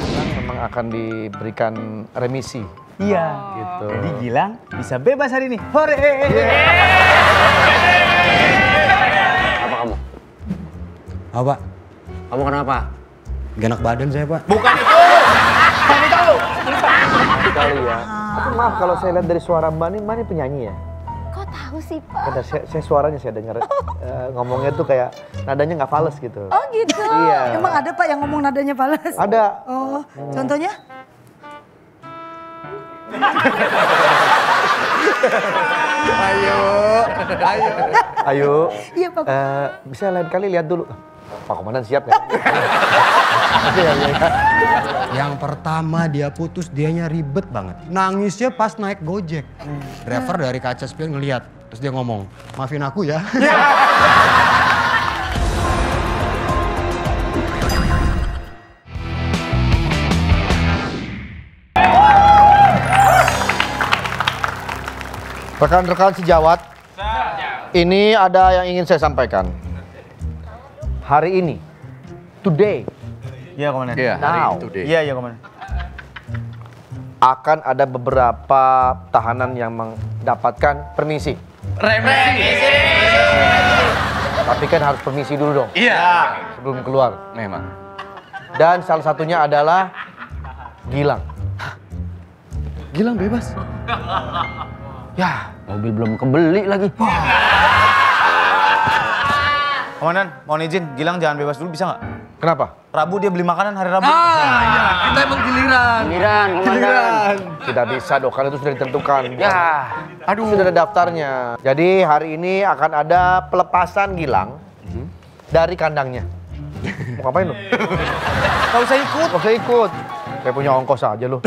Gilang memang akan diberikan remisi. Iya. Gitu. Jadi Gilang bisa bebas hari ini. Hore! Apa kamu? Apa pak? Kamu kenapa? Gak enak badan saya pak. Bukan itu! Kami tahu! Sekali ya. Tapi maaf kalau saya lihat dari suara Mbak ini, Mbak ini penyanyi ya? Kok tahu sih, Pak? Ada saya, saya suaranya saya dengar eh, ngomongnya tuh kayak nadanya nggak fals gitu. Oh gitu. Iya. Emang ada Pak yang ngomong nadanya fals? Ada. Oh, contohnya? Ayo. Iya Pak. eh, bisa lain kali lihat dulu. Pak Komandan siap kan? Iya, iya. Yang pertama dia putus dianya ribet banget. Nangisnya pas naik gojek. Driver dari kaca spion ngeliat. Terus dia ngomong, maafin aku ya. Rekan-rekan sejawat, ini ada yang ingin saya sampaikan. Hari ini, today, Iya, Komandan. Iya, Now. Iya, iya, Komandan. akan ada beberapa tahanan yang mendapatkan permisi. Remisi. Tapi kan harus permisi dulu dong Iya. sebelum keluar. Memang. Dan salah satunya adalah Gilang. Gilang bebas. Ya, mobil belum kebeli lagi. Komandan, mohon izin, Gilang jangan bebas dulu bisa nggak? Kenapa? Rabu dia beli makanan hari Rabu. kita emang giliran. Giliran, komandan. Tidak bisa dok, karena itu sudah ditentukan. Ya. Aduh. Sudah ada daftarnya. Jadi hari ini akan ada pelepasan Gilang dari kandangnya. Mau ngapain lu? Gak usah ikut. Gak usah ikut. Kayak punya ongkos aja lu.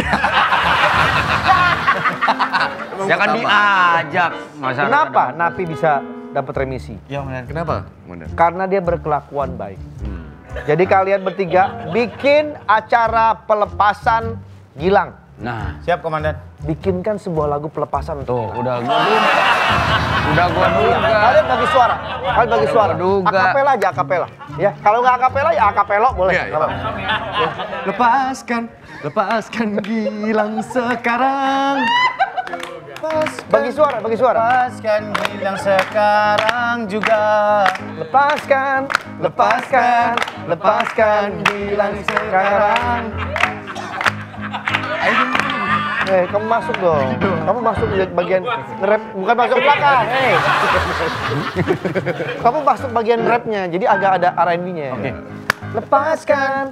Ya kan diajak. Kenapa Napi bisa dapat remisi? Iya, Komandan. Kenapa, komandan? Karena dia berkelakuan baik. Jadi kalian bertiga bikin acara pelepasan Gilang. Nah, Siap, Komandan. Bikinkan sebuah lagu pelepasan tuh udah gua udah gua duga. Kalian bagi suara. Kalian bagi suara. Duga. Akapela aja akapela. Ya, kalau nggak akapela ya akapelo boleh. Iya, iya. Nggak apa-apa. Lepaskan, lepaskan Gilang sekarang. Bagi suara, bagi suara. Lepaskan Gilang sekarang juga. Lepaskan, lepaskan, lepaskan Gilang sekarang. Eh, kamu masuk dong. Kamu masuk di bagian rap, bukan masuk belakang. Hey. kamu masuk bagian rapnya, jadi agak ada R&B-nya. Oke. Lepaskan,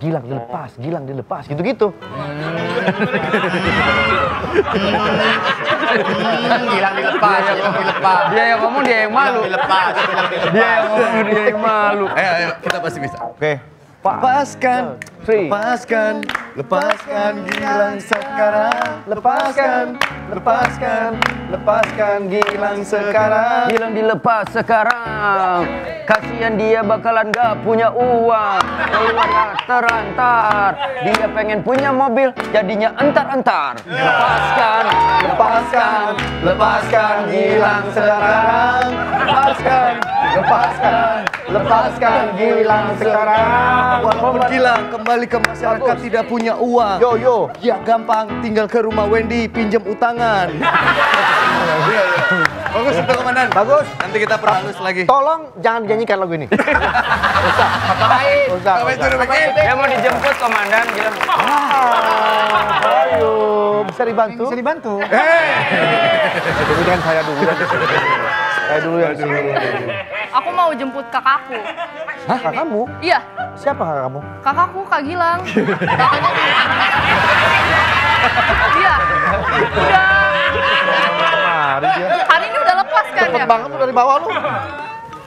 Gilang dilepas, Gilang dilepas, gitu-gitu. Gilang dilepas, Gilang dilepas. Dia yang ngomong dia yang malu. Dilepas. Dia yang ngomong dia yang malu. Ayo ayo kita pasti bisa. Oke. Lepaskan, lepaskan, lepaskan Gilang sekarang. Lepaskan, lepaskan, lepaskan Gilang sekarang. Gilang dilepas sekarang. Kasihan dia bakalan gak punya uang. Keluarga terantar. Dia pengen punya mobil, jadinya entar-entar. Lepaskan, Lepaskan, lepaskan Gilang sekarang. Lepaskan, lepaskan, lepaskan Gilang sekarang. Walaupun Gilang kembali ke masyarakat Bagus. tidak punya uang. Yo yo. Ya gampang, tinggal ke rumah Wendy pinjam utangan. Bagus itu komandan. Bagus. Nanti kita perhalus lagi. Tolong jangan dinyanyikan lagu ini. Usah. Ngapain? Usah. usah. Dia mau dijemput komandan. Ah, ayo, bisa dibantu? Bisa dibantu. Jadi kan saya dulu. Saya dulu yang sini. Aku mau jemput kakakku. Hah, kakakmu? Iya, Siapa kakak kamu? kakakku Kak Gilang. Kakaknya Iya. Udah. Mari dia. Hari ini udah lepas kan Cepet ya? banget lu dari bawah lu.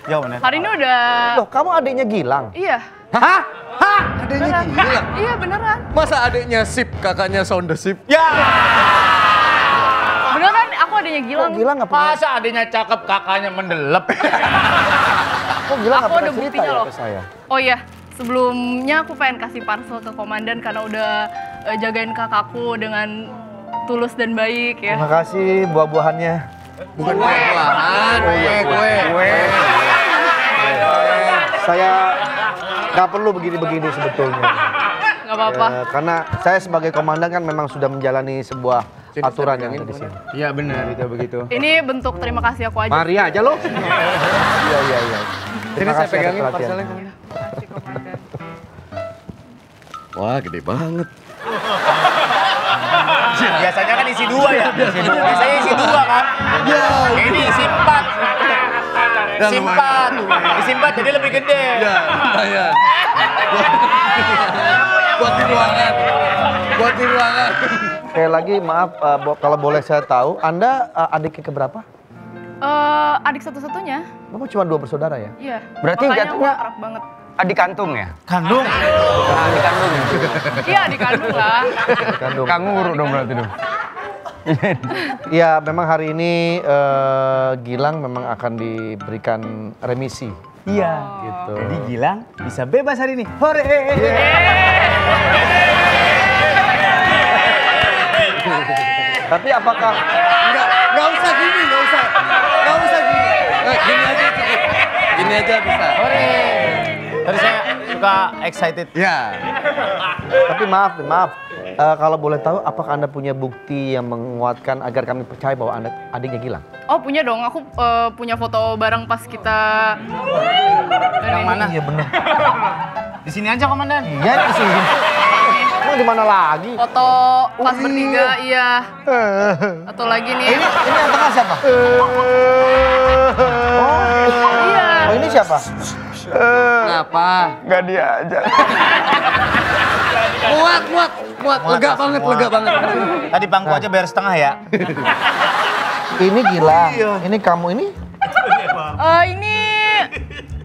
Ya, Komandan. Hari ini udah Loh, kamu adiknya Gilang? Iya. Hah? Hah? Adiknya Beneran. Gilang? Iya beneran. Masa adiknya sip, kakaknya sound the sip? Beneran aku adanya Gilang. Kok Gilang nggak pernah, Masa adiknya cakep, kakaknya mendelep. kok Gilang nggak Aku pernah ada cerita ya loh. ke saya? Oh iya, sebelumnya aku pengen kasih parcel ke komandan karena udah eh, jagain kakakku dengan tulus dan baik ya. Terima kasih buah-buahannya. Bukan buah-buahan, kue, kue. Kue. Saya nggak perlu begini-begini sebetulnya. Gak apa-apa. Ya, karena saya sebagai komandan kan memang sudah menjalani sebuah aturan yang ada di sini. Iya benar itu begitu. Ini bentuk terima kasih aku aja. Mari aja lo. Iya iya iya. Terima saya kasih pegangin parcelnya. Wah, gede banget. Biasanya kan isi dua ya. Biasanya isi dua kan. Ini isi empat. Isi empat. Isi empat jadi lebih gede. lumayan. Buat di ruangan. Buat di ruangan. Sekali lagi maaf bo- kalau boleh saya tahu, Anda eh, adik keberapa? Eh, adik satu-satunya. Bapak cuma dua bersaudara ya? Iya. Berarti Makanya jatuhnya- akrab banget. Adik kantung ya? Kandung. Nah, adik kandung. Iya, adik kandung lah. Kandung. Kanguru dong berarti dong. Iya, memang hari ini eh, Gilang memang akan diberikan remisi. Iya. Gitu. Jadi Gilang bisa bebas hari ini. Hore. Tapi apakah Enggak, enggak usah gini, enggak usah. Enggak usah gini. Eh, gini aja cukup. Gini aja bisa. Tadi saya suka excited. Ya. tapi maaf, maaf. Eh, kalau boleh tahu apakah Anda punya bukti yang menguatkan agar kami percaya bahwa Anda adiknya Gilang? Oh punya dong, aku eh, punya foto bareng pas kita... Yang mana? Iya benar. Di sini aja komandan. Iya di sini. Di mana lagi? Foto pas bertiga, iya. Atau lagi nih. Ini ini yang tengah siapa? Iya. Oh ini siapa? Kenapa? Gak dia aja. Muat, muat, muat. Lega banget, lega banget. Tadi bangku aja bayar setengah ya. Ini Gilang. Ini kamu ini? Eh, ini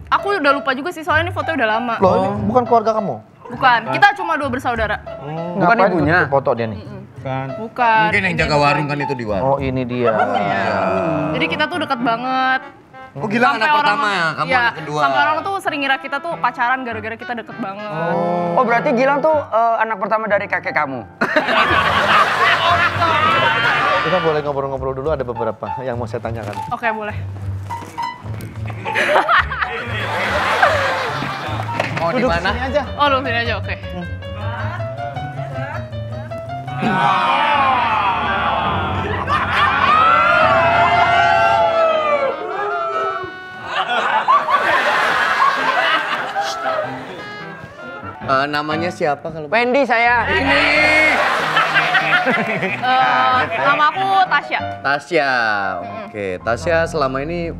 aku udah lupa juga sih soalnya ini fotonya udah lama. Loh ini bukan keluarga kamu? Bukan, kita cuma dua bersaudara. Bukan Ngapain ibunya? Foto dia nih. Bukan. Mungkin yang jaga warung kan itu di warung. Oh ini dia. Jadi kita tuh dekat banget. Oh, Gilang anak Sampai pertama ya, orang- kamu iya, anak kedua. Sampai orang tuh sering ngira kita tuh pacaran gara-gara kita deket banget. Oh berarti Gilang tuh eh, anak pertama dari kakek kamu? Kita boleh ngobrol-ngobrol dulu ada beberapa yang mau saya tanyakan. Oke, boleh. Mau di mana? Sini aja. Oh, lu sini aja, oke. Eh, namanya siapa kalau Wendy saya. Eh, nama aku Tasya. Tasya. Oke, Tasya selama ini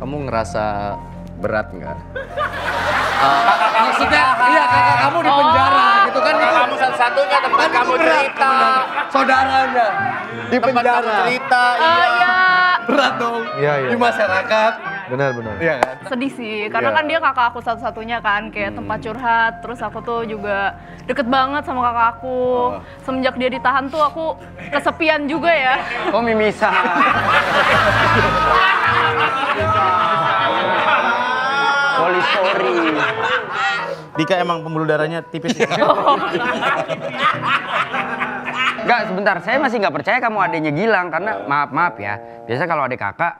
kamu ngerasa berat nggak? Maksudnya, iya kakak kamu di penjara gitu kan itu Kamu satu-satunya tempat kamu cerita. saudaranya di Tempat kamu penjara. cerita. Eh, ya Berat dong Iya iya. di masyarakat. Benar benar. Iya kan? sedih sih, karena Iya. kan dia kakak aku satu-satunya kan, kayak tempat curhat. Terus aku tuh juga deket banget sama kakak aku. Semenjak dia ditahan tuh aku kesepian juga ya. Oh mimisan. Holy story. Dika emang pembuluh darahnya tipis. Enggak, sebentar. Saya masih nggak percaya kamu adiknya Gilang karena maaf maaf ya. Biasa kalau adik kakak,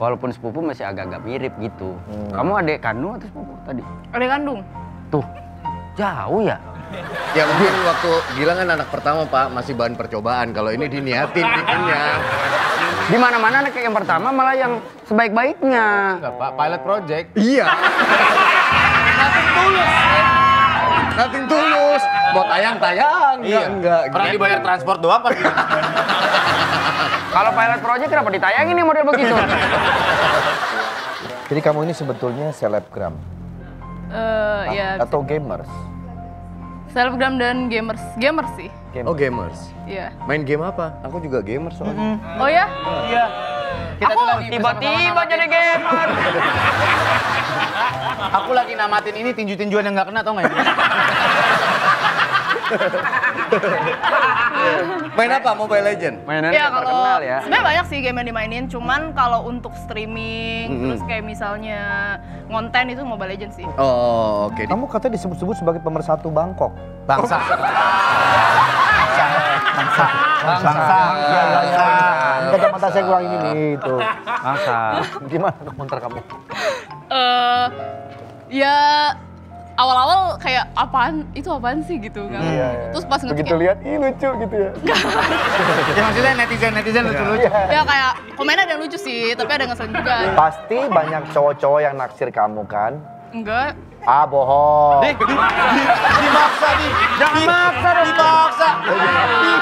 walaupun sepupu masih agak-agak mirip gitu. Kamu adik kandung atau sepupu tadi? Ada kandung. Tuh, jauh ya. Ya mungkin waktu Gilang kan anak pertama pak masih bahan percobaan. Kalau ini diniatin bikinnya. Di mana-mana anak yang pertama malah yang sebaik-baiknya. Enggak, Pak. Pilot project. Iya. Nothing tulus. Nothing tulus. Mau tayang-tayang. Iya. Enggak. Orang dibayar transport doang pas. Kalau pilot project kenapa ditayangin nih model begitu? Jadi kamu ini sebetulnya selebgram Eh, ya, atau gamers? selebgram dan gamers. Gamers sih, Oh gamers. iya. Main game apa? Aku juga gamer soalnya. Oh ya? Iya. Kita Aku Tiba-tiba jadi gamer. Aku lagi namatin ini tinju-tinjuan yang nggak kena tau nggak ya? Main apa Mobile Legend? Mainan Ya yang kalau terkenal ya. sebenarnya banyak sih game yang dimainin, cuman kalau untuk streaming Mm-mm. terus kayak misalnya ngonten itu Mobile Legends sih. Oh, oke. Kamu katanya disebut-sebut sebagai pemersatu Bangkok. Bangsa. Bangsa. Bangsa. Iya, iya, iya. Kacamata saya kurang ini nih, itu. Masa. Gimana komentar kamu? eh ya awal-awal kayak apaan itu apaan sih gitu kan. Terus pas ngerti Begitu lihat, ih lucu gitu ya. Ya maksudnya netizen-netizen lucu-lucu. ya kayak komennya ada yang lucu sih, tapi ada yang ngeselin juga. Pasti banyak cowok-cowok yang naksir kamu kan? Enggak. Ah, bohong. Di, di, dimaksa di, jangan maksa dong. Dimaksa. Di,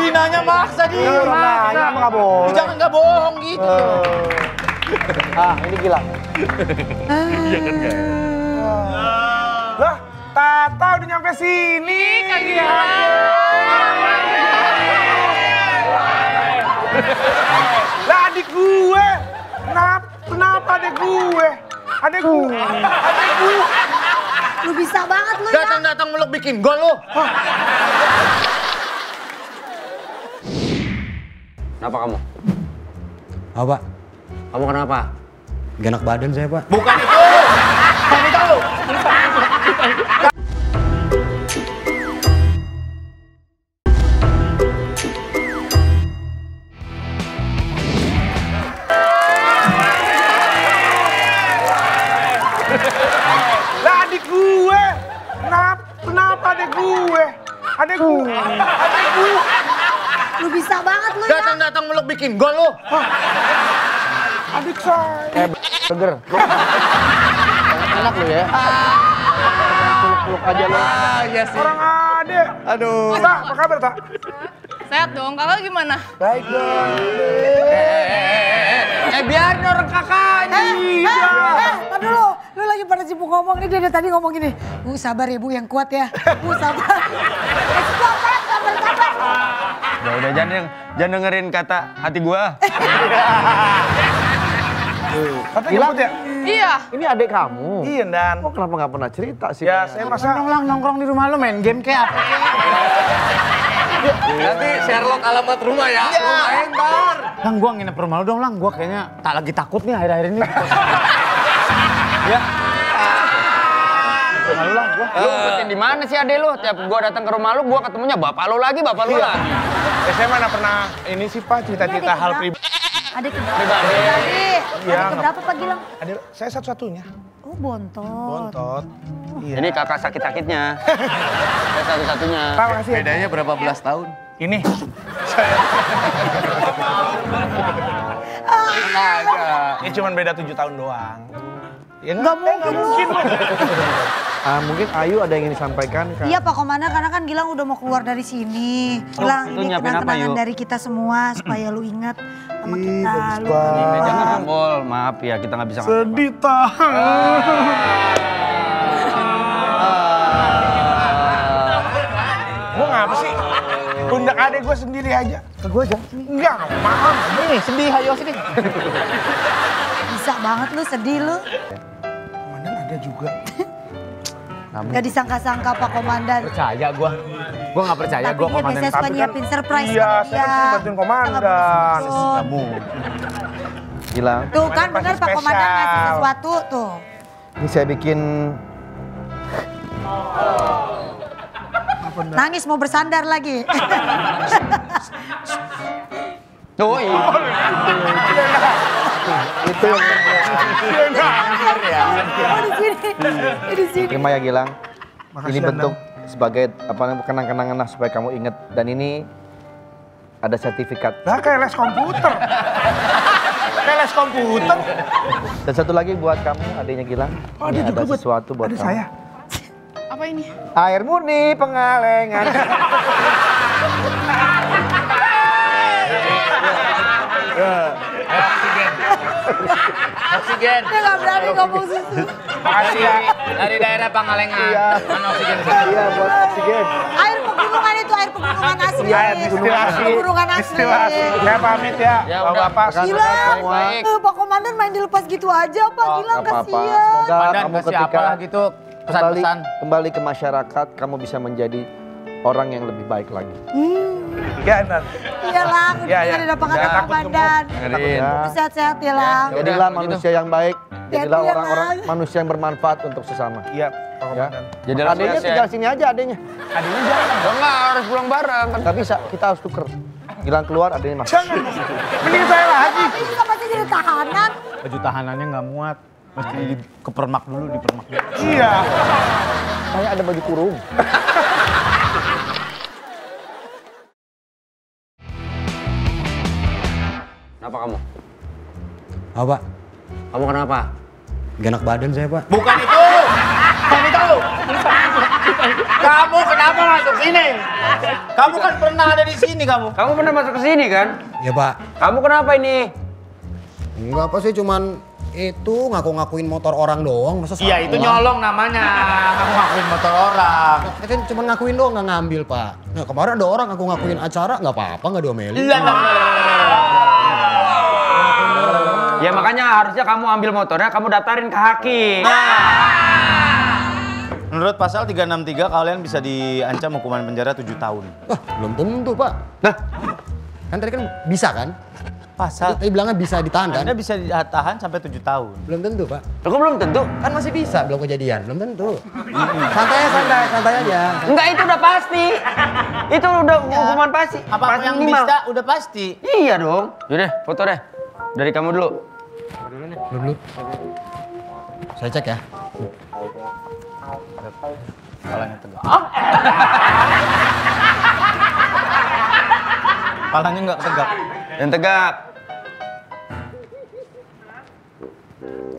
Dinanya maksa di. Iya, nanya emang nggak boleh. Jangan nggak bohong gitu. Eh. Ah, ini gila. Lah, Tata udah nyampe sini. Lah adik gue. Kenapa, kenapa adik gue? Adik gue. Adik gue. Lu bisa banget lu ya. Datang-datang meluk bikin gol lo. Kenapa kamu? Apa? Kamu kenapa? Gak enak badan saya, Pak. Bukan itu. Bukan itu. Bikin gol lo. Adik saya. Eh, burger. Enak lu ya. Peluk-peluk aja lu. Ah, iya sih. Orang adik. Aduh. Tak, apa kabar, Tak? Sehat dong, kakak gimana? Baik dong. Eh biarin orang kakaknya. Eh, eh, tar dulu. Lu lagi pada sibuk ngomong nih, dia dari tadi ngomong gini. Bu, sabar ya Bu, yang kuat ya. Bu, sabar. Eh, sabar, sabar, sabar. Udah, udah jangan jangan dengerin kata hati gua. Gila. nyebut ya? Iya. Ini adik kamu. Iya, Dan. Kok kenapa nggak pernah cerita sih? Ya, saya masa Nongkrong nongkrong di rumah lo main game kayak apa kayak. Nanti Sherlock alamat rumah ya. Iya. Lu main, Bar. Lang gua nginep rumah lo dong lang. Gua kayaknya tak lagi takut nih akhir-akhir ini. ya. Rumah lo lang gua. Lu ngumpetin di mana sih ade lu? Tiap gua datang ke rumah lu, gua ketemunya bapak lu lagi, bapak lu lagi. Ya, saya mana pernah ini sih Pak cerita-cerita hal pribadi. Adik keberapa? Adik. Iya, Adik keberapa Pak Gilang? Ada saya satu-satunya. Oh, bontot. Bontot. Iya. Ini kakak sakit-sakitnya. Saya satu-satunya. Pak, makasih. ya. Bedanya berapa belas tahun? Ini. Aja. Ya cuman beda tujuh tahun doang. Ya enggak mungkin. mungkin. Ah, mungkin Ayu ada yang ingin disampaikan kan? Iya Pak Komandan, karena kan Gilang udah mau keluar dari sini. Gilang, itu ini kenang-kenangan dari kita semua supaya lu ingat sama Ih, kita. bagus Lu banget. Ini nggak jempol, maaf ya kita nggak bisa. Sedih tahan. Gue ngapa sih? Undang adek gue sendiri aja. Ke gue aja? Enggak, maaf. Ini sedih ayo sedih. Bisa banget lu, sedih lu. Komandan ada juga. Gak disangka-sangka Pak Komandan. Percaya gua. Gua nggak percaya Tapi gua dia komandan biasanya suka Tapi nyiapin surprise Iya, saya kan bantuin komandan. Kamu. Gilang. Tuh kan Komandan bener Pak Komandan ngasih sesuatu tuh. Ini saya bikin Nangis mau bersandar lagi. Tuh, iya. Itu yang Oh di sini. Di sini. terima ya Gilang. Makasih, ini bentuk sebagai apa namanya kenang-kenangan lah supaya kamu ingat dan ini ada sertifikat. Lah kayak les komputer. kayak les komputer. Dan satu lagi buat kamu adiknya Gilang. Oh, ini ada juga ada buat- sesuatu buat Ada kamu. saya. Apa ini? Air murni pengalengan. Oksigen. Dia nggak berani ngomong susu. Makasih ya. Dari daerah Pangalengan. Mana oksigen? Iya, buat oksigen. Air pegunungan itu air pegunungan asli. Iya, Destilasi. Pegunungan asli. Destilasi. Saya pamit ya. Ya, Bapak udah. Bapak. Gila, Baik. eh, Pak Komandan main dilepas gitu aja, Pak. Gila, Nggak apa-apa. kasihan. Semoga kamu kasih ketika apalah gitu kembali pesan-pesan. kembali ke masyarakat, kamu bisa menjadi orang yang lebih baik lagi. Iya, Nan. Iya, Lang. Iya, Udah iya. ada dapat. Dengerin. Ya. Sehat-sehat ya, Lang. Jadilah Udah, manusia yang baik, jadilah Iya, orang-orang manusia yang bermanfaat untuk sesama. Iya, Ya. Jadilah Adanya tinggal sini aja adanya. Adanya jangan. Enggak, harus pulang bareng. kan. Gak bisa, kita harus tuker. Gilang keluar, adanya masuk. Jangan. Mending saya lagi. Ini juga pasti jadi tahanan. Baju tahanannya nggak muat. Mesti di kepermak dulu, dipermak dulu. Iya. Saya ada baju kurung. Kenapa kamu? Apa pak? Kamu kenapa? Gak enak badan saya pak. Bukan itu. Bukan itu. Kamu kenapa masuk sini? Kamu kan pernah ada di sini kamu. Kamu pernah masuk ke sini kan? Ya pak. Kamu kenapa ini? Enggak apa sih cuman itu ngaku-ngakuin motor orang doang. Masa Iya itu nyolong namanya. Kamu ngakuin motor orang. Saya kan cuma ngakuin doang nggak ngambil pak. Nah kemarin ada orang ngaku ngakuin acara nggak apa-apa nggak diomelin. Iya, lah, lah, lah, lah. Ya makanya harusnya kamu ambil motornya, kamu daftarin ke hakim. Menurut pasal 363 kalian bisa diancam hukuman penjara 7 tahun. Wah belum tentu pak. Nah kan tadi kan bisa kan? Pasal Tadi bilangnya bisa ditahan kan? Anda bisa ditahan sampai 7 tahun. Belum tentu pak. Aku belum tentu. Kan masih bisa belum kejadian. Belum tentu. santai aja santai santai aja. Enggak itu udah pasti. Itu udah hukuman pasti. Apa pasti yang minimal. bisa udah pasti. Iya dong. Yaudah, foto deh. Dari kamu dulu. Belum belum. Saya cek ya. Palanya tegak. Palanya nggak tegak. Dan tegak.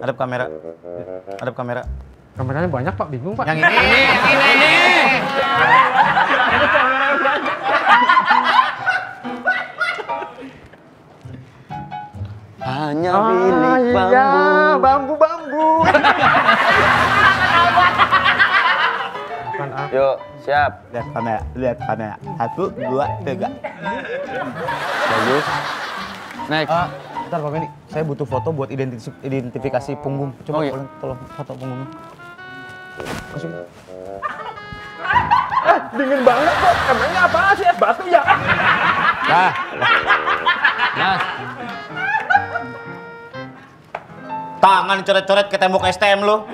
Hadap kamera. Hadap kamera. Kameranya banyak Pak, bingung Pak. Yang ini, yang ini, ini. Hanya milik bambu. iya, bambu-bambu. Yuk, siap. Lihat kamera, lihat kamera. Satu, dua, tiga. Bagus. Next. Ah, bentar Pak Benny, saya butuh foto buat identifikasi, identifikasi punggung. Coba Oh, iya. tolong, tolong foto punggungnya. Langsung. Dingin banget kok. Emangnya apa sih? Es batu ya? Dah. Mas. Tangan coret-coret ke tembok STM lu.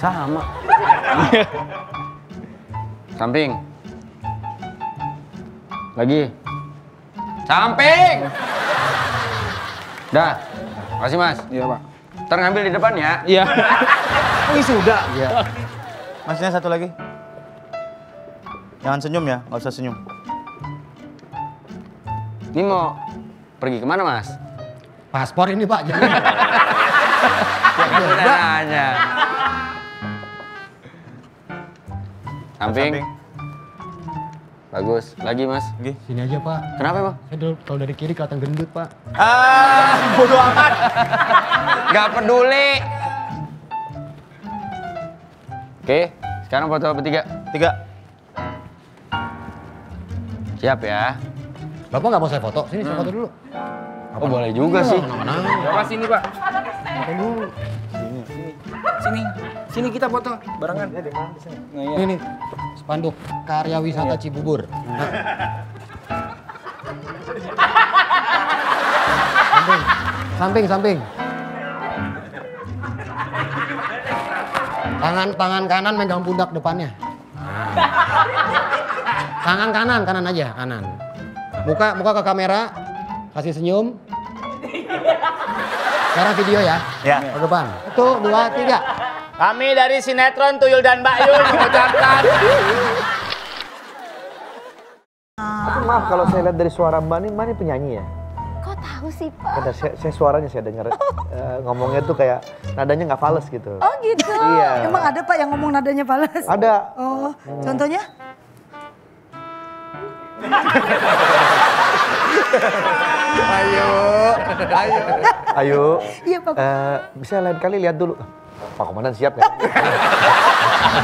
Sama. Samping. Lagi. Samping. Dah. Makasih Mas. Iya Pak. Ntar ngambil di depan ya. Iya. Ini sudah. Iya. Masnya satu lagi. Jangan senyum ya, nggak usah senyum. Ini mau pergi ke mana Mas? Paspor ini pak. Jadi Ya kan udah nanya. Samping. Bagus. Lagi Mas. Lagi. sini aja pak. Kenapa Bang? Saya dulu kalau dari kiri kelihatan gendut pak. Ah, bodoh amat. Gak peduli. Oke, sekarang foto bertiga. Tiga. Siap ya. Bapak nggak mau saya foto? Sini saya foto dulu. Oh boleh juga sih. Bapak sini Pak. Sini. Sini kita foto barengan. Ini nih, spanduk karya wisata Cibubur. Nah. Samping, samping, samping. Tangan tangan kanan megang pundak depannya. Nah. Tangan kanan, kanan aja, kanan. Muka muka ke kamera, kasih senyum. Sekarang video ya. Ya. Ke depan. Satu, dua, tiga. Kami dari sinetron Tuyul dan Mbak Yul mengucapkan Tapi maaf kalau saya lihat dari suara Mbak ini, Mbak ini penyanyi ya? Kok tahu sih, Pak? Ada, saya, saya suaranya saya dengar eh, ngomongnya tuh kayak nadanya nggak fals gitu. Oh gitu. Iya. Emang ada Pak yang ngomong nadanya balas? Ada. Oh, contohnya? Ayo, ayo. Ayo. Iya, Pak. Eh, bisa lain kali lihat dulu. Pak Komandan siap nggak?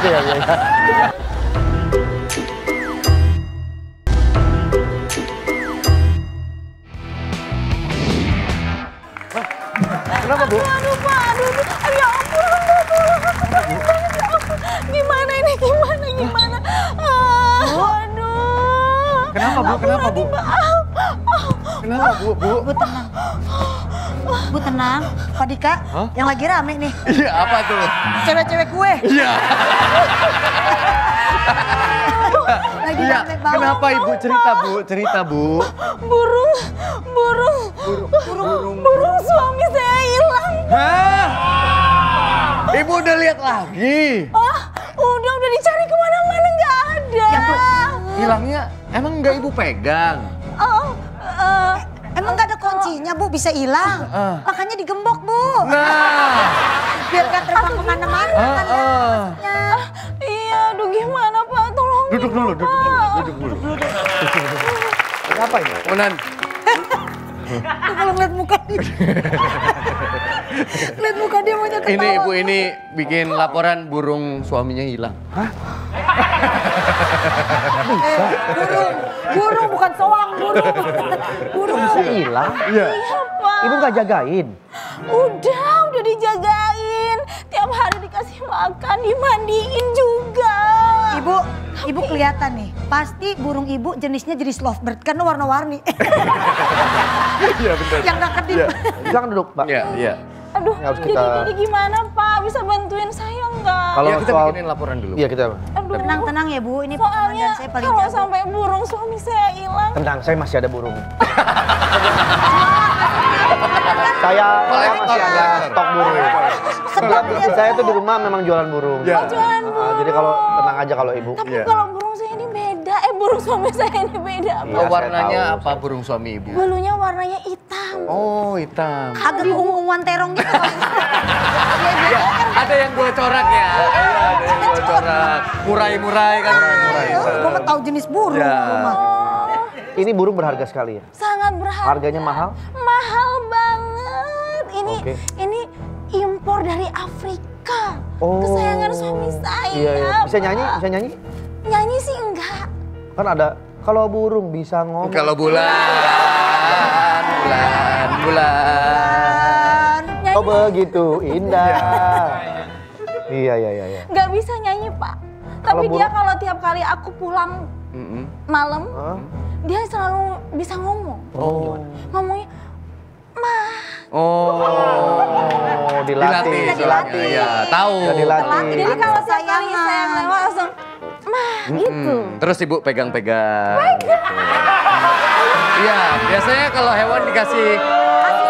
Iya, iya, iya. Kenapa bu? Aduh Pak, aduh, aduh. Aduh, ya ampun, aduh, aduh. Ya ampun. Gimana ini, gimana, gimana? Ah, aduh. Kenapa, Bu? Kenapa, Bu? Ah, ah. Kenapa bu, bu? Bu tenang. Bu tenang. Pak Dika, yang lagi rame nih. Iya apa tuh? Cewek-cewek gue. Iya. Lagi Iya. rame banget. Kenapa ibu cerita bu? Cerita bu. Burung, burung, burung, burung suami saya hilang. Hah? Ibu udah lihat lagi? Ah, udah, udah dicari ke mana-mana nggak ada. Hilangnya emang nggak ibu pegang? Kuncinya bu, bisa hilang. Ah. Makanya digembok bu. Nah. Biar gak terbang ke mana-mana Ah, kan ya. ah. maksudnya. iya, aduh gimana Pak, tolong. Duduk dulu, duduk dulu, duduk dulu. Kenapa ini? Konan, Tuh kalau ngeliat muka dia. Lihat muka dia maunya ketawa. ini ibu ini bikin laporan burung suaminya hilang. Eh, burung, burung bukan soang, burung. burung. Bisa hilang? Iya. Iya Pak. Ibu nggak jagain? Udah, udah dijagain. Tiap hari dikasih makan, dimandiin juga. Ibu, ibu kelihatan nih. Pasti burung ibu jenisnya jenis lovebird karena warna-warni. Iya benar. Yang deketin. Silakan duduk, Pak. Iya, iya. Aduh, Ya, harus jadi, kita- jadi gimana Pak? Bisa bantuin saya nggak? Kalau ya, kita soal bikinin laporan dulu. Iya, kita Aduh, Tenang-tenang ya bu, ini soalnya saya paling kalau jago. sampai burung suami saya hilang, tenang, saya masih ada burung. saya, saya masih ada stok burung. Iya, saya tuh di rumah memang jualan burung. Ya. Oh, jualan Ah, jadi kalau tenang aja kalau ibu. tapi Iya. kalau burung saya ini beda. Eh, burung suami saya ini beda. Iya, Oh, saya warnanya tahu. apa burung suami ibu? Bulunya warnanya hitam. Oh, hitam. agak ungu-unguan terong gitu. Ya, ada yang dua corak ya. Iya, ada yang dua corak. Murai-murai kan. Murai-murai. Gue mah tahu jenis burung. Ya. Ini burung berharga sekali ya. Sangat berharga. Harganya mahal? Mahal banget. Ini Oke. ini impor dari Afrika. Oh. Kesayangan suami saya. Iya, iya. Bisa nyanyi? Bisa nyanyi? Nyanyi sih enggak. Kan ada kalau burung bisa ngomong. Kalau bulan, bulan, bulan. Nyanyi Oh begitu indah. iya iya iya. iya. nggak bisa nyanyi pak. Tapi dia burung- kalau tiap kali aku pulang Mm-mm. malam, Hah? dia selalu bisa ngomong. Oh. Ngomongnya, mah. Oh, dilatih, dilatih, dilatih. Ya, tahu. Udah dilatih. Jadi kalau kali Kesayangan. saya lewat langsung, mah gitu. Hmm, Terus ibu pegang-pegang. gitu. Iya, biasanya kalau hewan dikasih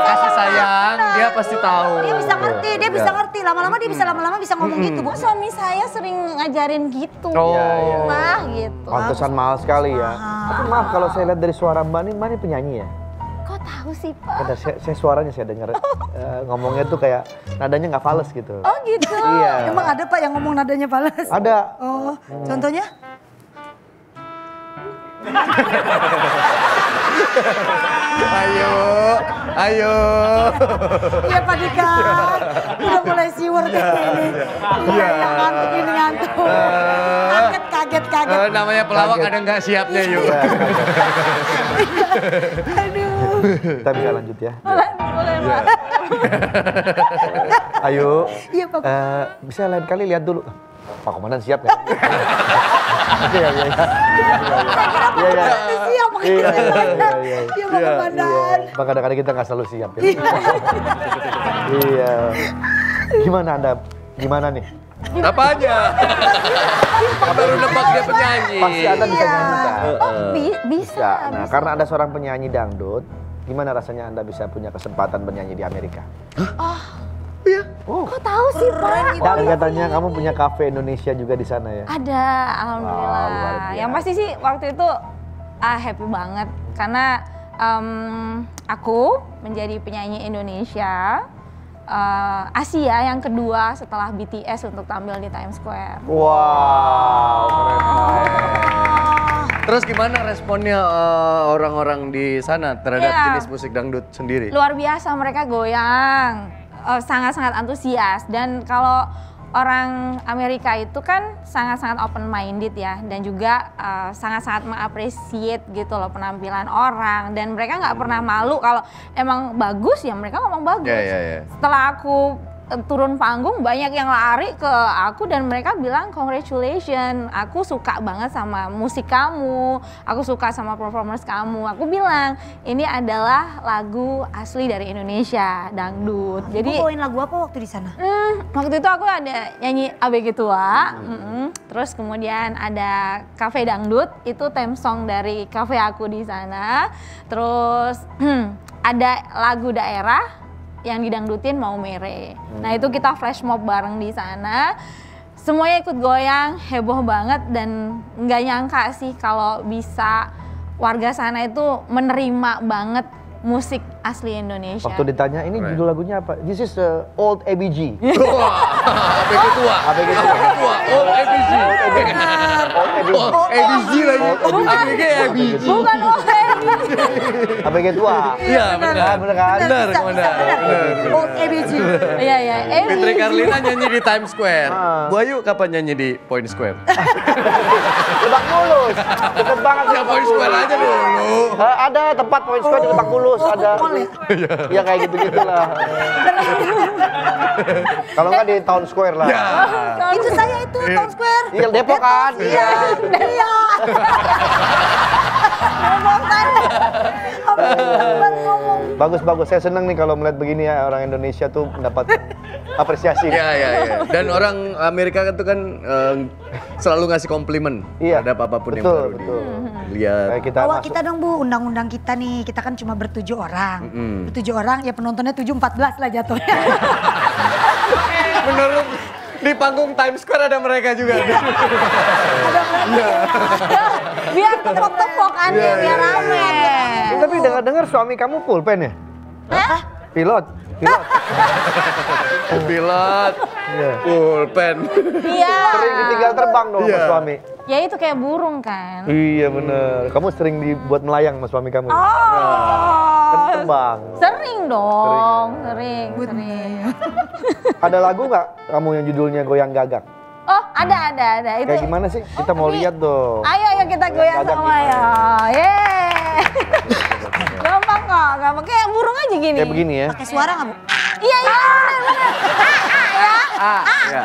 kasih sayang, dia pasti tahu. Dia bisa ngerti, dia bisa Ya. ngerti. Lama-lama dia bisa lama-lama bisa ngomong gitu, Bu. Suami saya sering ngajarin gitu. Oh. Iya, iya. Mah gitu. Pantesan mahal sekali ya. Tapi maaf kalau saya lihat dari suara Mbak ini, Mbak ini penyanyi ya. Kok tahu sih pak? Ada, saya, saya suaranya saya dengar eh, ngomongnya tuh kayak nadanya nggak fals gitu. Oh gitu. Iya. Emang ada Pak yang ngomong nadanya balas? Ada. Oh, contohnya? Ayo, ayo. Iya Pak Dika. Udah mulai siwer kayak gini. Iya. Yang ngantuk ini ngantuk. Kaget, kaget, kaget. Eh, namanya pelawak Kaget. ada nggak siapnya yuk. Iya. Kita bisa lanjut ya. Boleh, boleh pak. Ayo. Iya Pak. Eh, bisa lain kali lihat dulu. Pak Komandan siap nggak? Iya, iya, iya. Iya, iya. Siap Iya, iya, iya, iya. Iya Pak Komandan. Bang kadang-kadang kita nggak selalu siap ya. iya. Gimana anda? Gimana nih? Apanya? Baru nebak dia penyanyi. Pasti anda bisa nyanyi kan? Oh bi- bisa. Bisa. Nah, karena anda seorang penyanyi dangdut, gimana rasanya anda bisa punya kesempatan bernyanyi di Amerika? Kok tahu sih pak? Dan katanya kamu punya kafe Indonesia juga di sana ya? Ada, alhamdulillah. Yang pasti sih waktu itu ah, happy banget karena em, aku menjadi penyanyi Indonesia eh, Asia yang kedua setelah BTS untuk tampil di Times Square. Wow, keren. Terus gimana responnya eh, orang-orang di sana terhadap Iya. jenis musik dangdut sendiri? luar biasa mereka goyang Eh, sangat-sangat antusias dan kalau orang Amerika itu kan sangat-sangat open minded ya dan juga eh, sangat-sangat mengapresiate gitu loh penampilan orang dan mereka nggak pernah malu kalau emang bagus ya mereka ngomong bagus Ya, ya, ya. setelah aku turun panggung banyak yang lari ke aku dan mereka bilang congratulations aku suka banget sama musik kamu aku suka sama performance kamu aku bilang ini adalah lagu asli dari Indonesia dangdut Jadi jadi bawain lagu apa waktu di sana? Hmm, waktu itu aku ada nyanyi ABG Tua, mm-mm. terus kemudian ada Cafe Dangdut, itu theme song dari cafe aku di sana. Terus ada lagu daerah yang didangdutin Mau Mere. Nah itu kita flash mob bareng di sana. Semuanya ikut goyang, heboh banget dan nggak nyangka sih kalau bisa warga sana itu menerima banget musik asli Indonesia. Waktu ditanya ini judul lagunya apa? This is uh, old ABG. Wah, ABG tua. ABG tua. ABG tua. Oh, ABG. Old ABG. Oh, ABG lagi. Old ABG ABG. Bukan OLG. ABG tua. Iya, benar. Ah, bener kan? Benar, benar. Benar. Old ABG. Iya iya. Fitri Karlina nyanyi di Times Square. Ah. Bu Ayu kapan nyanyi di Point Square? Lebak Bulus. Deket banget Ya Point Square aja dulu. Ada tempat Point Square di Lebak Bulus, Oh, ada. mall ya? Iya kayak gitu-gitulah. Kalau nggak di Town Square lah. Ya. Itu saya itu Town Square. Iya, Depok kan? Iya. Iya. Ngomong kan. Yang? Bagus bagus. Saya senang nih kalau melihat begini ya orang Indonesia tuh mendapat apresiasi. Iya, iya, iya. Dan orang Amerika itu kan eh, selalu ngasih komplimen Iya. terhadap apa pun yang Betul, baru betul. dilihat. Kayak kita Bawa masuk. kita dong Bu, undang-undang kita nih. Kita kan cuma bertujuh orang. Mm-mm. Bertujuh orang, ya penontonnya tujuh empat belas lah jatuhnya. Menurut di panggung Times Square ada mereka juga. Ada mereka. Biar tepok-tepokannya Iya, biar iya, rame. Eh, Tapi dengar-dengar suami kamu pulpen ya? Pilot. Pilot. Pilot, Iya. pulpen. Iya. Sering ditinggal terbang dong sama Iya. suami. Ya itu kayak burung kan. Iya bener. Kamu sering dibuat melayang sama suami kamu? ya? Oh. terbang. Sering dong, sering, sering. Ada lagu nggak kamu yang judulnya Goyang Gagak? Oh, ada ada ada itu. Kayak gimana sih? Kita mau tapi- lihat dong. Ayo ayo kita goyang sama ya. Yeay. Gampang kok, gampang kayak burung aja gini. Kayak begini ya. Pakai suara nggak Bu? Iya iya benar benar. Ah, ya.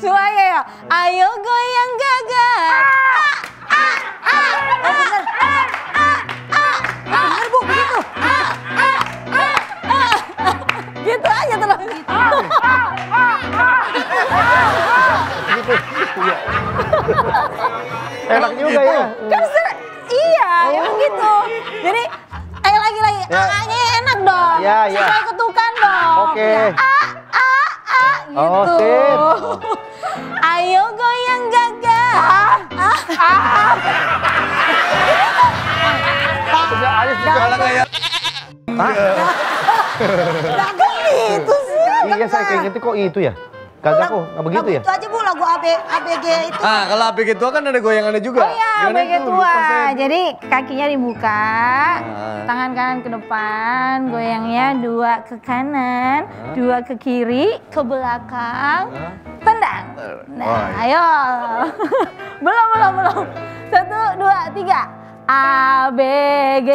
Semuanya ya. Ayo goyang gagak. Bener Bu, begitu. Gitu aja terus. Enak juga ya. Kan ser- iya, emang gitu. Jadi ayo lagi lagi. Ya. A-nya enak dong. Ya, ya. Supaya ketukan dong. Oke. Ya, A a a gitu. Oh, sip. Ayo goyang gagak. Ah, ah. Sudah Aris juga. Kalau kayak Gagak itu sih. Iya saya kayak gitu kok itu ya. Gagak kok, nggak begitu ya? Itu aja Bu, lagu AB, ABG itu. Ah, kalau ABG tua kan ada goyangannya juga. Oh iya, Gimana bagai itu? tua. Jadi kakinya dibuka, Ah. tangan kanan ke depan, goyangnya dua ke kanan, dua ke kiri, ke belakang, tendang. Nah, Oh, ayo. belum, belum, belum. Satu, dua, tiga. A, B, G,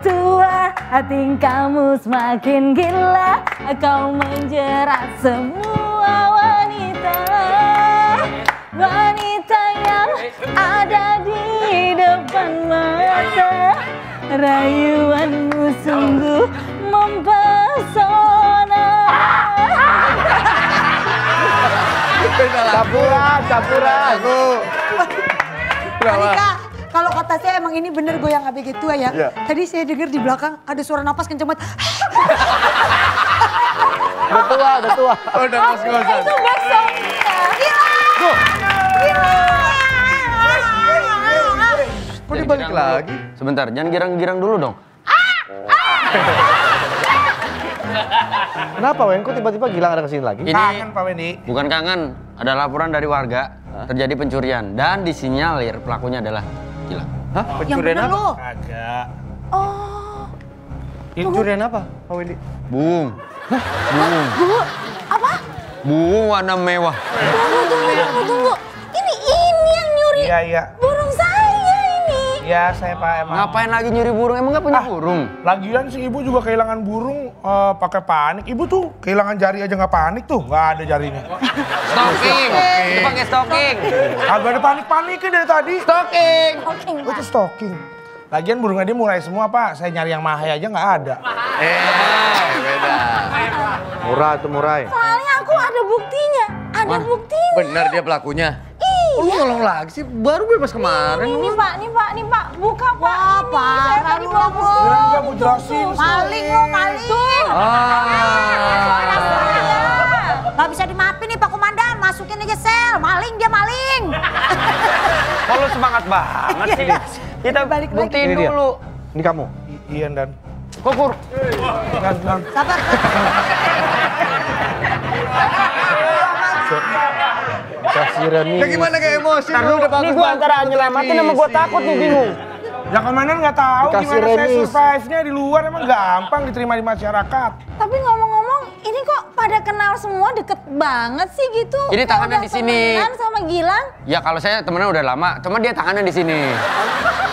tua, hati kamu semakin gila, kau menjerat semua wanita. Wanita yang ada di depan mata Rayuanmu sungguh mempesona Capura, capura. Aku. Kenapa? Kalau kata saya emang ini bener goyang ABG tua ya. Iya. Tadi saya dengar di belakang ada suara napas kenceng banget. Udah tua, udah tua. Oh, udah ngos-ngosan. Itu back songnya Kok dibalik lagi? Sebentar, jangan girang-girang dulu dong. Kenapa Wen? Kok tiba-tiba Gilang ada ke sini lagi? Ini Kangen Pak Weni. bukan kangen, ada laporan dari warga. terjadi pencurian dan disinyalir pelakunya adalah Gilang. Hah? Pencurian apa? lu. Agak. Oh, Pencurian apa, Pak Wendy? Bung. Bung. bu, apa? Bung warna mewah. Tunggu, tunggu, tunggu, tunggu. Ini ini yang nyuri Iya, iya. burung. Iya, saya Pak emang. Ngapain lagi nyuri burung? Emang nggak punya burung? Lagian si ibu juga kehilangan burung eh, pakai panik. Ibu tuh kehilangan jari aja nggak panik tuh, nggak ada jarinya. Stalking. Itu pakai stalking. Agak ada panik-paniknya dari tadi. Stalking. Oke, Oh, itu stalking. Lagian burungnya dia mulai semua pak. Saya nyari yang mahal aja nggak ada. Eh, beda. Murah itu murai. Soalnya aku ada buktinya. Ada buktinya. Bener dia pelakunya. Iya. Oh, lu nolong lagi sih? Baru bebas kemarin. Nih, nih. Pak, nih Pak, nih Pak, buka Pak. Wah, Ini, parah saya tadi lu, bawa Bos. buku. Bilang nggak mau jelasin. Maling lo, maling. Suara saya. Gak bisa dimaafin nih Pak Komandan, masukin aja sel. Maling dia maling. Kalau semangat banget sih. Kita Balik lagi. buktiin Ini dia. dulu. Ini kamu. I- Iya dan. Kukur. Dan, dan. Sabar. Kasih Reni. Ya gimana kayak emosi? Lu udah Ini gua antara nyelamatin sama gua takut nih bingung. Ya komandan nggak tahu Dikasih gimana saya remis. survive-nya di luar emang gampang diterima di masyarakat. Tapi ngomong-ngomong, ini kok pada kenal semua deket banget sih gitu. Ini udah di sini. sama Gilang. Ya kalau saya temenan udah lama, cuma dia tahanan di sini.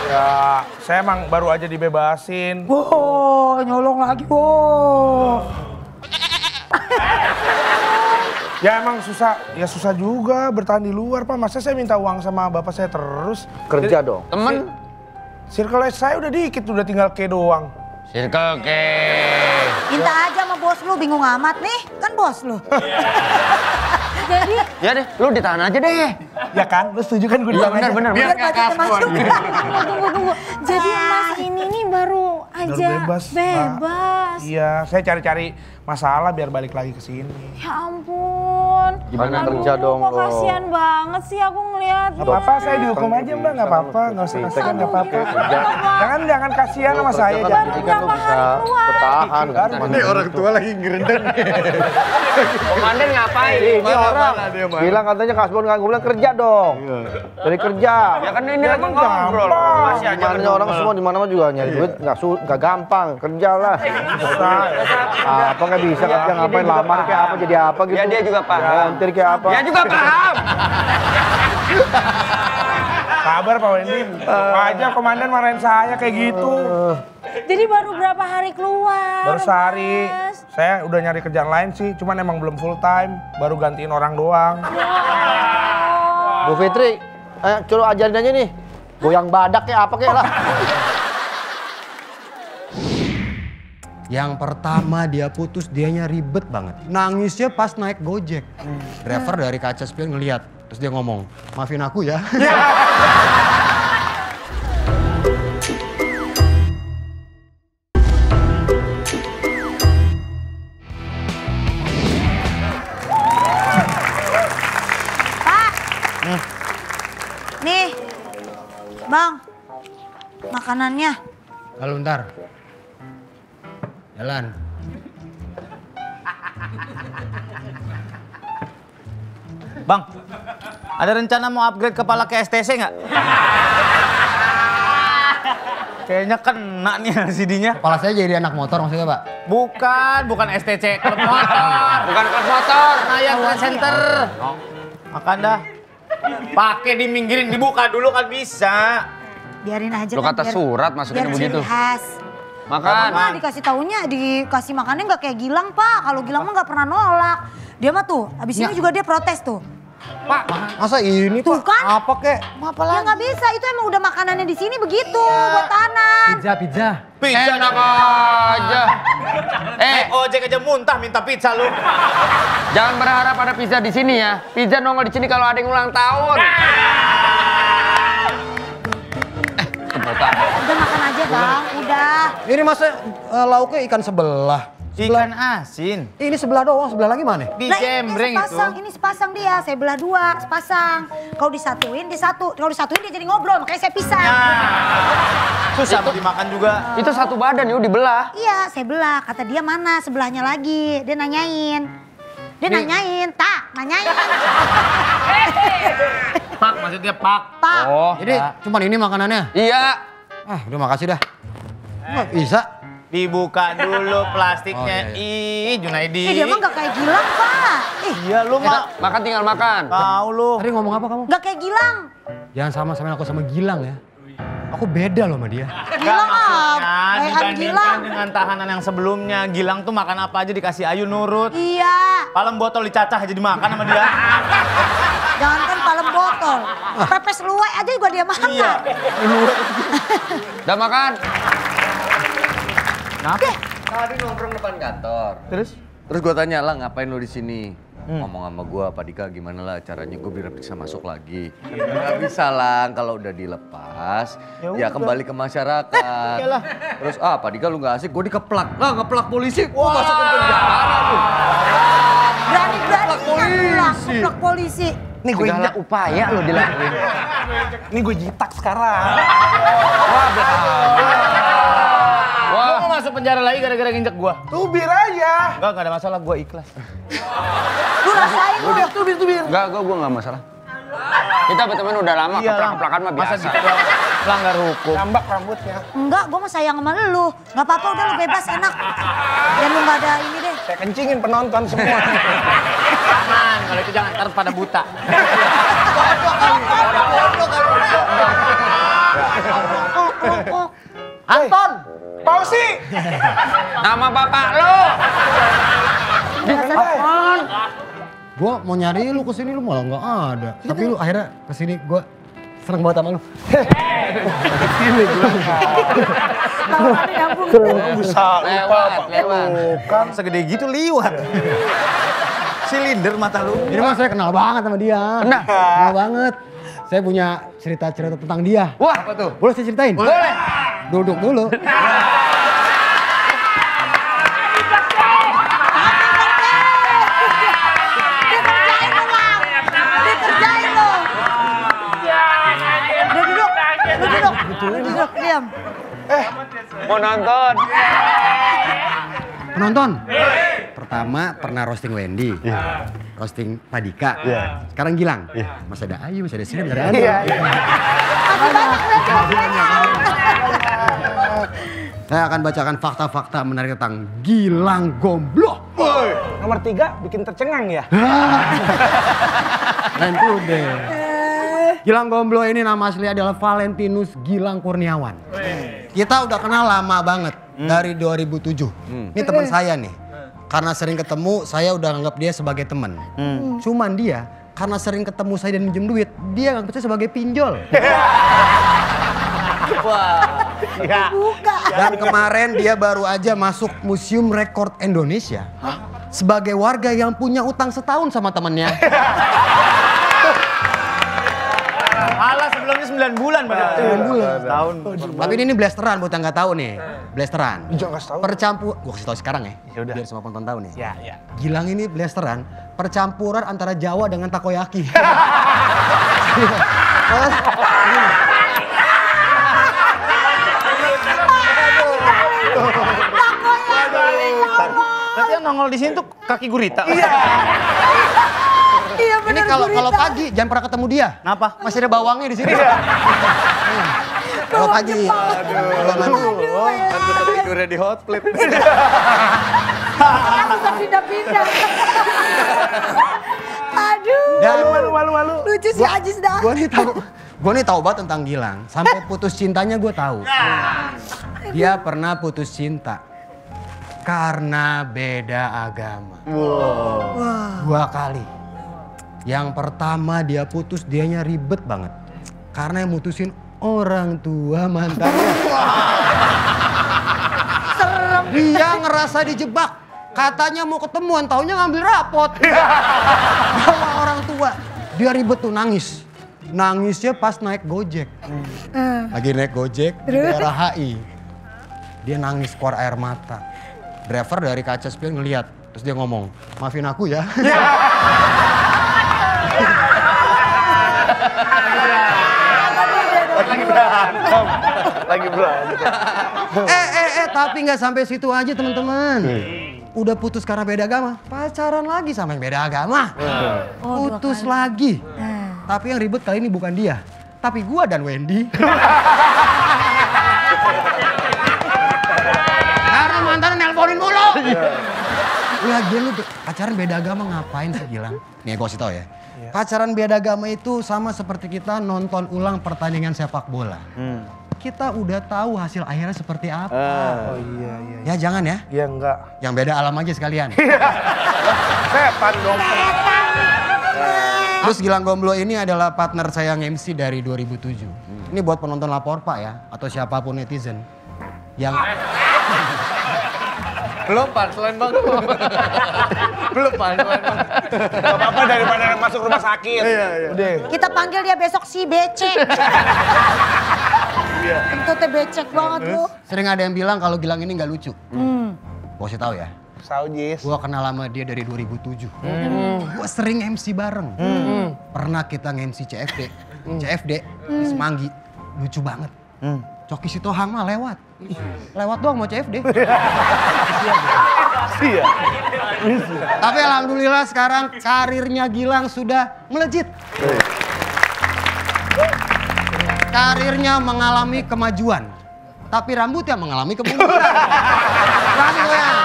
Ya, saya emang baru aja dibebasin. Wow, nyolong lagi, wow. Ya emang susah, ya susah juga bertahan di luar pak. Masa saya minta uang sama bapak saya terus? Kerja dong. Temen, Circle saya udah dikit, udah tinggal ke doang. circle K. Minta aja sama bos lu, bingung amat nih. Kan bos lu. Jadi, Ya deh, lu ditahan aja deh. Ya kan? Lu setuju kan gue Iya benar benar. Biar budgetnya masuk. tunggu, tunggu, tunggu. Jadi Mas ini baru aja bebas, Pak. bebas. Iya, saya cari-cari masalah biar balik lagi ke sini. Ya ampun. Gimana Aduh, kerja dong kok lo? kasihan banget sih aku ngeliat. Gak apa-apa, saya dihukum aja mbak, gak apa-apa. Gak usah kasihan, gak apa-apa. Jangan, jangan kasihan sama saya. Kerja Jangan. kan kan lu bisa bertahan. Ini orang tua lagi ngerendeng. Komandan ngapain? Ini orang mana bilang katanya kasbon nggak bilang kerja dong. Dari kerja. Ya kan ini lagi emang ngobrol. gampang. Masih aja Mana orang semua di mana-mana juga nyari duit nggak gampang kerjalah. Susah. Apa nggak bisa kerja ngapain lamar kayak apa jadi apa gitu. Ya dia juga paham. Volunteer kayak apa. Dia juga paham. Sabar Pak Wendy. Aja komandan marahin saya kayak gitu. Jadi baru berapa hari keluar? Baru sehari. Mas? Saya udah nyari kerjaan lain sih, cuman emang belum full time. Baru gantiin orang doang. Bu Fitri, eh coba ajarin aja nih. Goyang badak kayak apa kayak lah. Yang pertama dia putus dianya ribet banget. Nangisnya pas naik Gojek. Driver dari kaca spion ngeliat. Terus dia ngomong, maafin aku ya. Pak. Nih. Bang. Makanannya. Lalu ntar. Jalan. Bang, ada rencana mau upgrade kepala ke STC nggak? Kayaknya kena nih LCD-nya. Kepala saya jadi anak motor maksudnya pak? Bukan, bukan STC, klub motor. Bukan klub motor. Senayan Trade Center. Makan dah. Pakai diminggirin, dibuka dulu kan bisa. Biarin aja Lu kan, kata biar- surat masukin biar begitu. ciri khas. Makan. Mah dikasih taunya, dikasih makannya nggak kayak Gilang pak. Kalau Gilang mah nggak pernah nolak. Dia mah tuh, abis ini juga dia protes tuh. Pak, masa ini Tuh pak? kan? Apa kek? Ya nggak bisa, itu emang udah makanannya di sini begitu buat tahanan. Pizza, pizza. Pizza Enak aja. Eh, Eh, ojek aja muntah minta pizza lu. jangan berharap ada pizza di sini ya. Pizza nongol di sini kalau ada yang ulang tahun. Eh, kebotak. Udah makan aja bang, udah. Ini masa eh, lauknya ikan sebelah. Ikan asin. Ini sebelah doang, sebelah lagi mana? Di ini jembreng itu. sepasang, ini sepasang dia. Saya belah dua, sepasang. Kalau disatuin, dia satu. Kalau disatuin dia jadi ngobrol, makanya saya pisah. Susah mau dimakan juga. Itu satu badan yuk dibelah. Iya, saya belah. Kata dia mana sebelahnya lagi. Dia nanyain. Dia nanyain, tak nanyain. Pak maksudnya pak. Pak. Oh, Jadi cuman ini makanannya? iya. Ah, udah makasih dah. Nggak bisa. Dibuka dulu plastiknya. Oh, Ih, Junaidi. Eh dia mah gak kayak Gilang, Pak. Ih, Iya lu mah. Makan tinggal makan. Tahu lu. Tadi ngomong apa kamu? gak kayak Gilang. Jangan sama-samain aku sama Gilang ya. Aku beda loh sama dia. Gilang maksudnya dibandingkan Gilang. dengan tahanan yang sebelumnya. Gilang tuh makan apa aja dikasih Ayu nurut. Iya, Palem botol dicacah aja dimakan sama dia. jangankan palem botol. Pepes luwai aja juga dia makan. Iya. Udah makan? Tadi nongkrong depan kantor. Terus? Terus gue tanya lah ngapain lo di sini? Ngomong sama gue, Pak Dika gimana lah caranya gue biar bisa masuk lagi. Gak bisa lah, kalau udah dilepas, ya, kembali ke masyarakat. Terus ah Pak Dika lu gak asik, gue dikeplak. Lah ngeplak polisi, gue masukin penjara tuh. Berani-beraninya pulang, polisi. kuplak polisi. Nih gue Segala upaya lo dilakuin. nih gue jitak sekarang. Mau masuk penjara lagi gara-gara nginjek gua. Tubir aja. Enggak, enggak ada masalah, gua ikhlas. Lu rasain lu. Tubir, tubir. Enggak, gue gue nggak masalah. Kita berteman udah lama, Iya keplak-keplakan mah Masa biasa. gitu melanggar hukum. Tambak rambutnya. Enggak, gue mah sayang sama lu. Gak apa-apa udah lu bebas enak. Dan lu gak ada ini deh. Saya kencingin penonton semua. Jangan, kalau itu jangan, ntar pada buta. Anton. Pausi. Nama bapak lo. Gue mau nyari lu ke sini lu malah nggak ada. Tapi lu akhirnya ke sini gue seneng banget sama lu. Tawarannya nyambung. Bisa Lewat, lewat. Bukan segede gitu liwat. Silinder mata lu. Ini mah saya kenal banget sama dia. Kenal? Kenal banget. Saya punya cerita-cerita tentang dia. Wah, apa tuh? Boleh saya ceritain? Boleh. Duduk dulu. Duduk. Diam. Mau nonton? Penonton. Pertama pernah roasting Wendy. Roasting Padika. Sekarang Gilang. Masih ada Ayu, masih ada Sina, masih ada Andi. Masih banyak rekomendasinya. Saya akan bacakan fakta-fakta menarik tentang Gilang Gomblo. Nomor tiga bikin tercengang ya. Lain kude. Gilang Gomblo ini nama asli adalah Valentinus Gilang Kurniawan. Kita udah kenal lama banget dari 2007. Ini teman saya nih. Karena sering ketemu, saya udah anggap dia sebagai teman. Cuman dia karena sering ketemu saya dan minjem duit, dia nganggap saya sebagai pinjol. Buka. Dan kemarin dia baru aja masuk Museum Rekor Indonesia sebagai warga yang punya utang setahun sama temennya. 9 bulan padahal. 9 bulan. Tahun. Tapi ini, ini blasteran buat yang nggak tahu nih. Blasteran. Jangan kasih tahu. Percampur, gua kasih tahu sekarang ya. Yaudah. Biar semua penonton tahu nih. Ya, ya. Gilang ini blasteran percampuran antara Jawa dengan takoyaki. Nanti yang nongol di sini tuh kaki gurita. Iya ini bener kalau gurita. kalau pagi jangan pernah ketemu dia. Kenapa? Masih ada bawangnya di sini. Iya. Kalau pagi. Kalau nanti. Kan tetap tidurnya di hot plate. Kan bisa pindah-pindah. Aduh. Dan Malu, malu, malu. Lucu si Ajis dah. gue nih tahu gue nih tahu banget tentang Gilang sampai putus cintanya gue tahu dia pernah putus cinta karena beda agama dua kali yang pertama dia putus dianya ribet banget. Karena yang mutusin orang tua mantannya. Serem. dia ngerasa dijebak. Katanya mau ketemuan taunya ngambil rapot. Bawa orang tua. Dia ribet tuh nangis. Nangisnya pas naik gojek. Lagi naik gojek di daerah HI dia nangis keluar air mata. Driver dari kaca spion ngeliat. Terus dia ngomong maafin aku ya berantem. Lagi berantem. eh eh eh tapi nggak sampai situ aja teman-teman udah putus karena beda agama, pacaran lagi sama yang beda agama. Oh, dua putus lagi. Eh. Tapi yang ribet kali ini bukan dia, tapi gua dan Wendy. Karena mantan nelponin mulu. Lagian lu pacaran beda agama ngapain sih Gilang? Nih gue kasih tau ya. Pacaran beda agama itu sama seperti kita nonton ulang pertandingan sepak bola. Kita udah tahu hasil akhirnya seperti apa. Oh iya iya. Ya jangan ya. Ya enggak. Yang beda alam aja sekalian. Setan dong. Terus Gilang Gomblo ini adalah partner saya MC dari 2007. Ini buat penonton lapor Pak ya, atau siapa pun netizen. Yang Belum pan, selain bang. Belum pan, selain bang. Gak apa-apa daripada masuk rumah sakit. Iya iya. Udah. Kita panggil dia besok si becek. Kentutnya becek banget lu. sering ada yang bilang kalau Gilang ini nggak lucu. Hmm. Gue kasih tahu ya. Saujis. Gua kenal sama dia dari 2007. Gua sering MC bareng. Pernah kita nge-MC CFD. CFD di Semanggi. Lucu banget. Coki Sitohang mah lewat. Lewat doang mau CFD. Iya. Tapi alhamdulillah sekarang karirnya Gilang sudah melejit. Karirnya mengalami kemajuan. Tapi rambutnya mengalami kemunduran. Berani goyang.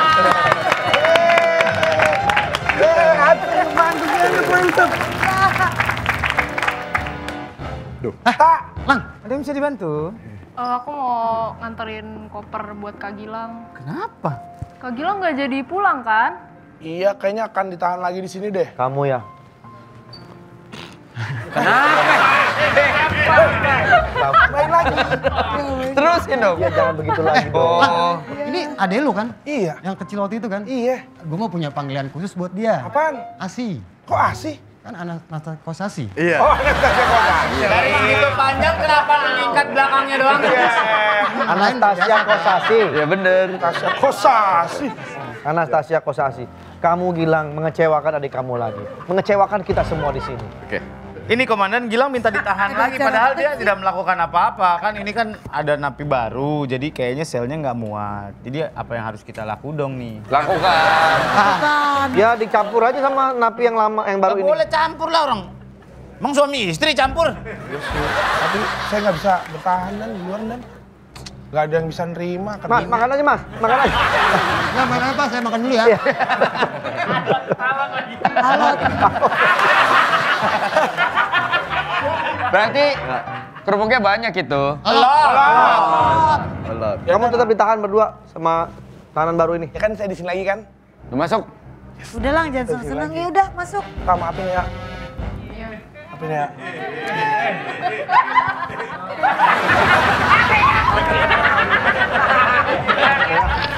Lang, Ada yang bisa dibantu? Eh, aku mau nganterin koper buat Kak Gilang. Kenapa? Kak Gilang nggak jadi pulang kan? Iya kayaknya akan ditahan lagi di sini deh. Kamu ya. Main lagi. Terusin dong. Ya jangan begitu lagi dong. Oh, ini adek lu kan? Iya. Yang kecil waktu itu kan? Iya. Gue mau punya panggilan khusus buat dia. Apaan? Asi. Kok asih? Kan anak Nata Kosasi. Oh, Anastasia Kota. Dari segitu panjang kenapa meningkat belakangnya doang? Anastasia Kosasi. ya bener. Anastasia Kosasi. Anastasia Kosasi. Kamu Gilang mengecewakan adik kamu lagi. Mengecewakan kita semua di sini. Oke. Ini Komandan Gilang minta ditahan lagi padahal dia tidak melakukan apa-apa. Kan ini kan ada napi baru, jadi kayaknya selnya nggak muat. Jadi apa yang harus kita laku dong nih? Lakukan. Bukan. Ya dicampur aja sama napi yang lama yang baru Nggak ini. boleh campur lah orang. Emang suami istri campur? Tapi saya nggak bisa bertahan dan di luar dan. Gak ada yang bisa nerima. Mas, makan aja mas, makan aja. Nah, makan apa? Saya makan dulu ya. Berarti kerupuknya banyak itu. Elok. Elok. Kamu tetap ditahan berdua sama tahanan baru ini. Ya kan saya di sini lagi kan? Lu masuk. Ya yes. Udah lang jangan senang senang. Ya udah masuk. Kak maafin ya. Maafin ya. Thank you. Ya.